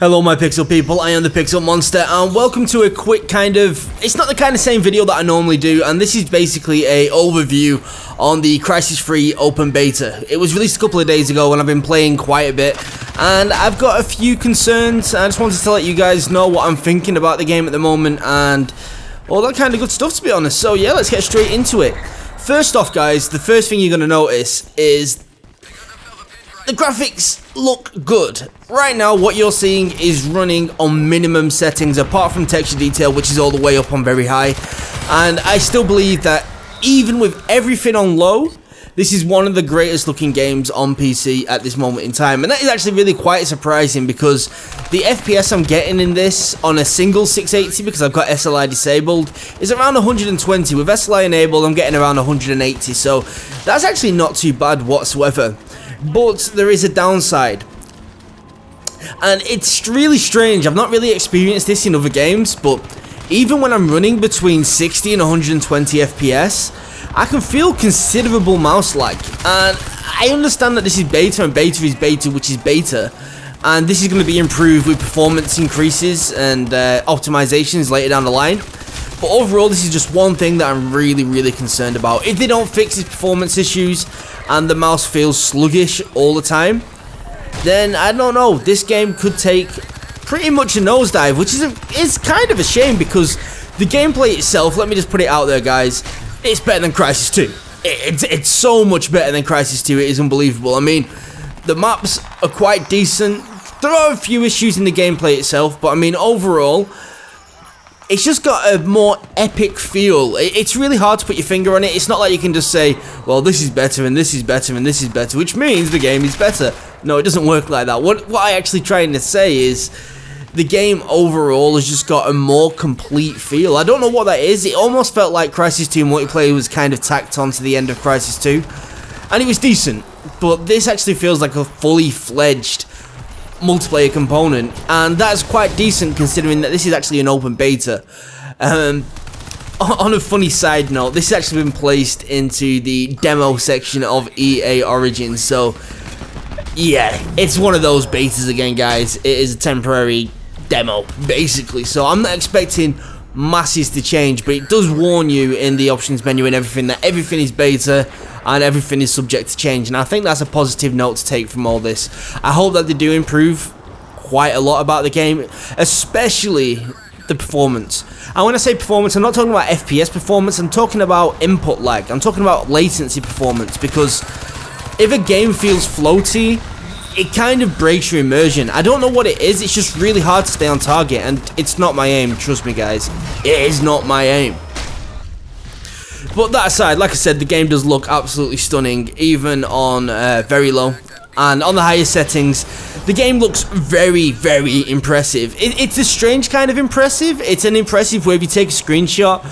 Hello my pixel people, I am the Pixel Monster and welcome to a quick kind of, it's not the kind of same video that I normally do and this is basically a overview on the Crysis 3 open beta. It was released a couple of days ago and I've been playing quite a bit and I've got a few concerns. I just wanted to let you guys know what I'm thinking about the game at the moment and all that kind of good stuff to be honest. So yeah, let's get straight into it. First off guys, the first thing you're going to notice is the graphics look good. Right now, what you're seeing is running on minimum settings, apart from texture detail, which is all the way up on very high. And I still believe that even with everything on low, this is one of the greatest looking games on PC at this moment in time. And that is actually really quite surprising because the FPS I'm getting in this on a single 680 because I've got SLI disabled is around 120. With SLI enabled, I'm getting around 180. So that's actually not too bad whatsoever. But there is a downside. And it's really strange. I've not really experienced this in other games, but even when I'm running between 60 and 120 FPS, I can feel considerable mouse lag. And I understand that this is beta and beta is beta, which is beta. And this is going to be improved with performance increases and uh, optimizations later down the line. But overall, this is just one thing that I'm really, really concerned about. If they don't fix these performance issues and the mouse feels sluggish all the time, then I don't know. This game could take pretty much a nosedive, which is a, is kind of a shame because the gameplay itself. Let me just put it out there, guys. It's better than Crysis 2. It, it's it's so much better than Crysis 2. It is unbelievable. I mean, the maps are quite decent. There are a few issues in the gameplay itself, but I mean overall it's just got a more epic feel. It's really hard to put your finger on it. It's not like you can just say, well, this is better and this is better and this is better, which means the game is better. No, it doesn't work like that. What, what I actually trying to say is the game overall has just got a more complete feel. I don't know what that is. It almost felt like Crysis 2 multiplayer was kind of tacked on to the end of Crysis 2. And it was decent. But this actually feels like a fully fledged multiplayer component, and that's quite decent considering that this is actually an open beta. Um, on a funny side note, this has actually been placed into the demo section of EA Origins, so yeah, it's one of those betas again, guys. It is a temporary demo, basically, so I'm not expecting masses to change, but it does warn you in the options menu and everything that everything is beta and everything is subject to change. And I think that's a positive note to take from all this. I hope that they do improve quite a lot about the game, especially the performance. And when I say performance, I'm not talking about FPS performance, I'm talking about input lag. I'm talking about latency performance because if a game feels floaty, it kind of breaks your immersion. I don't know what it is, it's just really hard to stay on target, and it's not my aim, trust me guys. It is not my aim. But that aside, like I said, the game does look absolutely stunning, even on uh, very low. And on the highest settings, the game looks very, very impressive. It, it's a strange kind of impressive. It's an impressive where if you take a screenshot,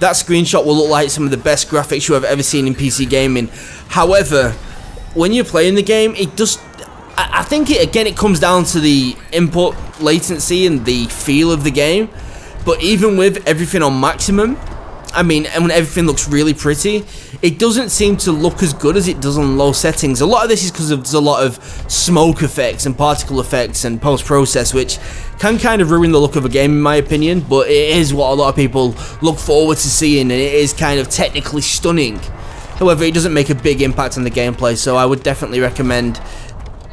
that screenshot will look like some of the best graphics you have ever seen in PC gaming. However, when you're playing the game, it just... I, I think, it again, it comes down to the input latency and the feel of the game. But even with everything on maximum, I mean, and when everything looks really pretty, it doesn't seem to look as good as it does on low settings. A lot of this is because there's a lot of smoke effects and particle effects and post-process, which can kind of ruin the look of a game in my opinion, but it is what a lot of people look forward to seeing, and it is kind of technically stunning. However, it doesn't make a big impact on the gameplay, so I would definitely recommend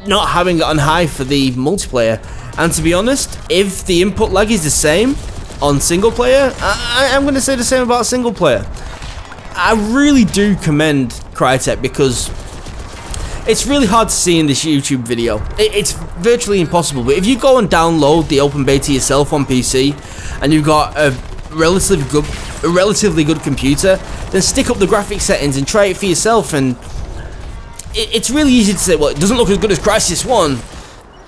not having it on high for the multiplayer. And to be honest, if the input lag is the same, on single player, I, am going to say the same about single player. I really do commend Crytek because it's really hard to see in this YouTube video. It, it's virtually impossible, but if you go and download the open beta yourself on PC, and you've got a relatively good, a relatively good computer, then stick up the graphic settings and try it for yourself, and it, it's really easy to say, well, it doesn't look as good as Crysis 1.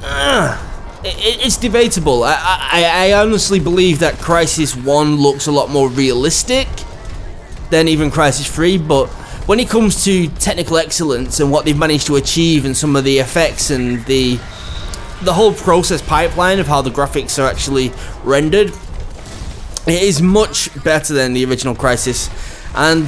Uh, it's debatable. I, I, I honestly believe that Crysis 1 looks a lot more realistic than even Crysis 3, but when it comes to technical excellence and what they've managed to achieve and some of the effects and the the whole process pipeline of how the graphics are actually rendered, it is much better than the original Crysis. And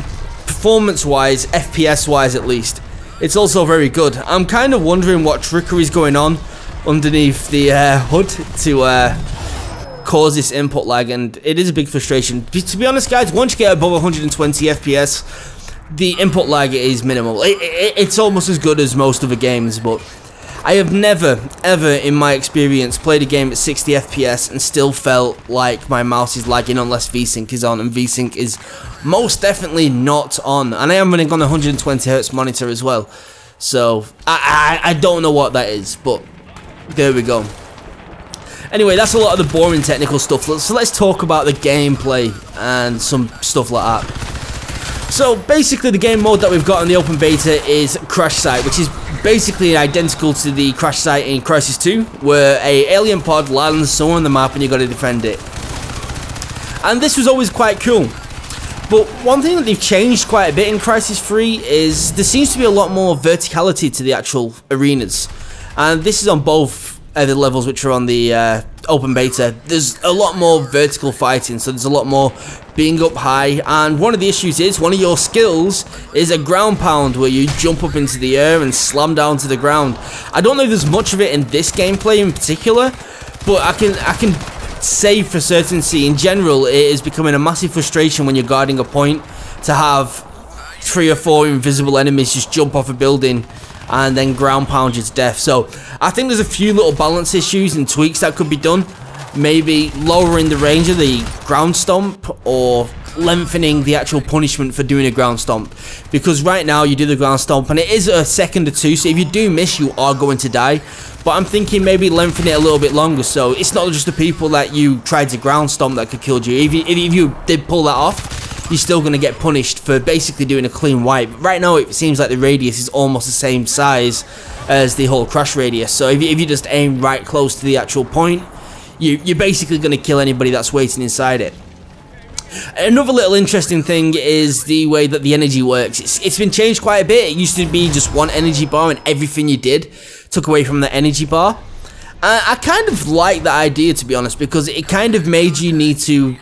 performance-wise, FPS-wise at least, it's also very good. I'm kind of wondering what trickery is going on underneath the uh, hood to uh, cause this input lag, and it is a big frustration. To be honest, guys, once you get above 120 FPS, the input lag is minimal. It, it, it's almost as good as most other games, but I have never, ever in my experience played a game at 60 FPS and still felt like my mouse is lagging unless VSync is on, and VSync is most definitely not on. And I am running on a 120Hz monitor as well. So, I, I, I don't know what that is, but there we go. Anyway, that's a lot of the boring technical stuff. So let's talk about the gameplay and some stuff like that. So basically the game mode that we've got in the open beta is Crash Site, which is basically identical to the crash site in Crysis 2, where a alien pod lands somewhere on the map and you've got to defend it. And this was always quite cool. But one thing that they've changed quite a bit in Crysis 3 is there seems to be a lot more verticality to the actual arenas. And this is on both uh, the levels which are on the uh, open beta. There's a lot more vertical fighting, so there's a lot more being up high and one of the issues is one of your skills is a ground pound where you jump up into the air and slam down to the ground. I don't know if there's much of it in this gameplay in particular but I can I can say for certainty in general it is becoming a massive frustration when you're guarding a point to have three or four invisible enemies just jump off a building and then ground pound to death. So I think there's a few little balance issues and tweaks that could be done. Maybe lowering the range of the ground stomp or lengthening the actual punishment for doing a ground stomp. Because right now you do the ground stomp and it is a second or two so if you do miss you are going to die. But I'm thinking maybe lengthen it a little bit longer. So it's not just the people that you tried to ground stomp that could kill you. If you, if you did pull that off you're still going to get punished for basically doing a clean wipe right now it seems like the radius is almost the same size as the whole crash radius so if you, if you just aim right close to the actual point you, you're basically going to kill anybody that's waiting inside it. Another little interesting thing is the way that the energy works. It's, it's been changed quite a bit. It used to be just one energy bar and everything you did took away from the energy bar. I, I kind of like that idea to be honest because it kind of made you need to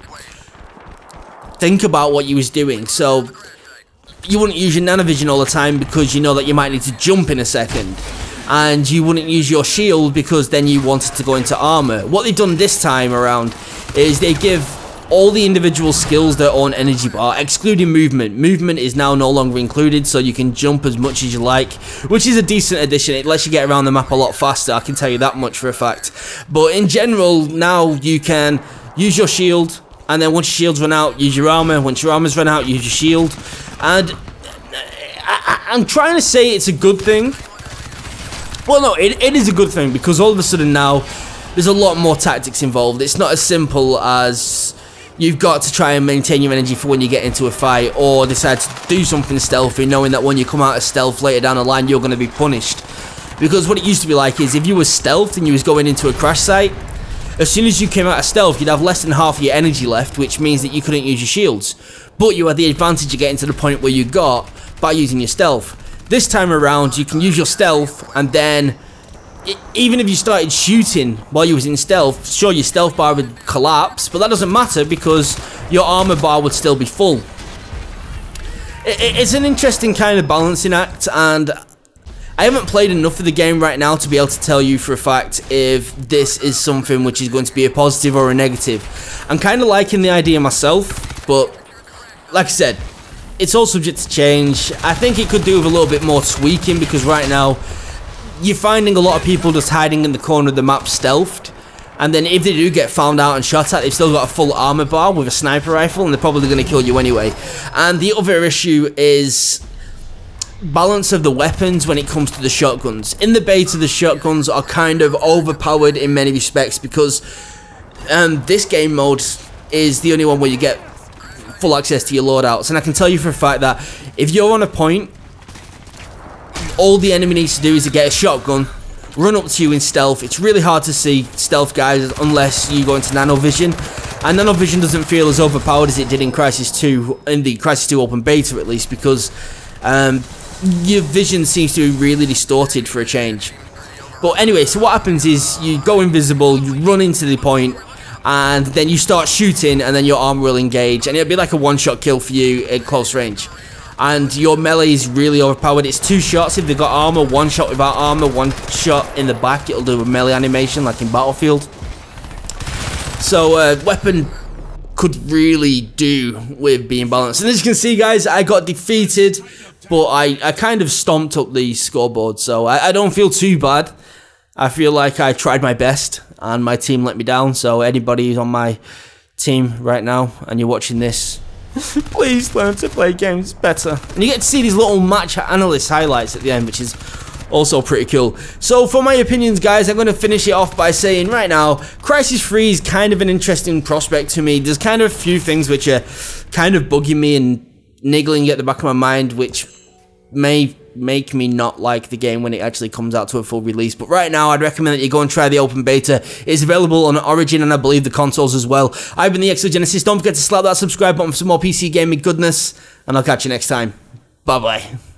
think about what you was doing. So you wouldn't use your nanovision all the time because you know that you might need to jump in a second and you wouldn't use your shield because then you wanted to go into armor. What they've done this time around is they give all the individual skills their own energy bar, excluding movement. Movement is now no longer included, so you can jump as much as you like, which is a decent addition. It lets you get around the map a lot faster, I can tell you that much for a fact. But in general, now you can use your shield, and then once your shields run out, use your armor. Once your armor's run out, use your shield. And uh, I, I'm trying to say it's a good thing, well, no, it, it is a good thing because all of a sudden now there's a lot more tactics involved. It's not as simple as you've got to try and maintain your energy for when you get into a fight or decide to do something stealthy knowing that when you come out of stealth later down the line you're going to be punished. Because what it used to be like is if you were stealth and you was going into a crash site, as soon as you came out of stealth you'd have less than half your energy left which means that you couldn't use your shields. But you had the advantage of getting to the point where you got by using your stealth. This time around, you can use your stealth, and then even if you started shooting while you was in stealth, sure your stealth bar would collapse, but that doesn't matter because your armor bar would still be full. It's an interesting kind of balancing act, and I haven't played enough of the game right now to be able to tell you for a fact if this is something which is going to be a positive or a negative. I'm kind of liking the idea myself, but like I said, it's all subject to change. I think it could do with a little bit more tweaking because right now you're finding a lot of people just hiding in the corner of the map stealthed. And then if they do get found out and shot at, they've still got a full armor bar with a sniper rifle and they're probably going to kill you anyway. And the other issue is balance of the weapons when it comes to the shotguns. In the beta, the shotguns are kind of overpowered in many respects because um, this game mode is the only one where you get full access to your loadouts. And I can tell you for a fact that if you're on a point, all the enemy needs to do is to get a shotgun, run up to you in stealth. It's really hard to see stealth guys unless you go into nanovision. And nanovision doesn't feel as overpowered as it did in Crysis 2, in the Crysis 2 open beta at least, because um, your vision seems to be really distorted for a change. But anyway, so what happens is you go invisible, you run into the point, and then you start shooting and then your arm will engage and it'll be like a one-shot kill for you at close range. and your melee is really overpowered. It's two shots if they've got armor, one shot without armor, one shot in the back. It'll do a melee animation like in Battlefield. So uh, weapon could really do with being balanced. And as you can see, guys, I got defeated, but I, I kind of stomped up the scoreboard, so I, I don't feel too bad. I feel like I tried my best, and my team let me down. So anybody who's on my team right now, and you're watching this, please learn to play games better. And you get to see these little match analyst highlights at the end, which is also pretty cool. So for my opinions, guys, I'm going to finish it off by saying right now, Crysis 3 is kind of an interesting prospect to me. There's kind of a few things which are kind of bugging me and niggling at the back of my mind, which may make me not like the game when it actually comes out to a full release. But right now, I'd recommend that you go and try the open beta. It's available on Origin and I believe the consoles as well. I've been the Exogenesis. Don't forget to slap that subscribe button for some more PC gaming goodness, and I'll catch you next time. Bye bye.